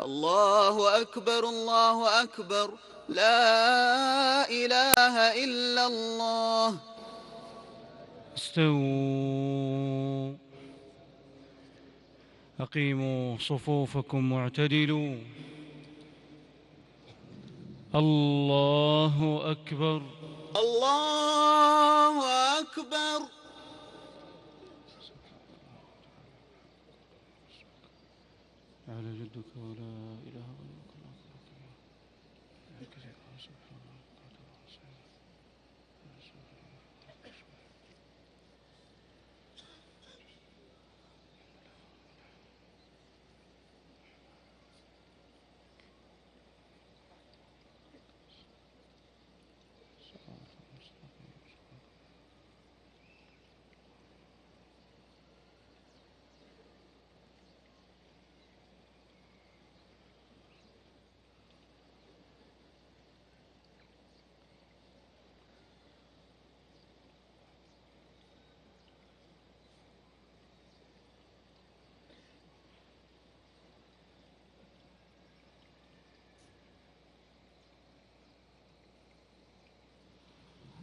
الله أكبر الله أكبر. لا إله إلا الله. استووا. أقيموا صفوفكم واعتدلوا. الله أكبر. الله أكبر. على جدك ولا إله غيرك لا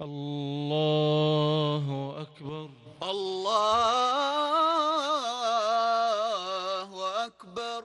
الله أكبر الله أكبر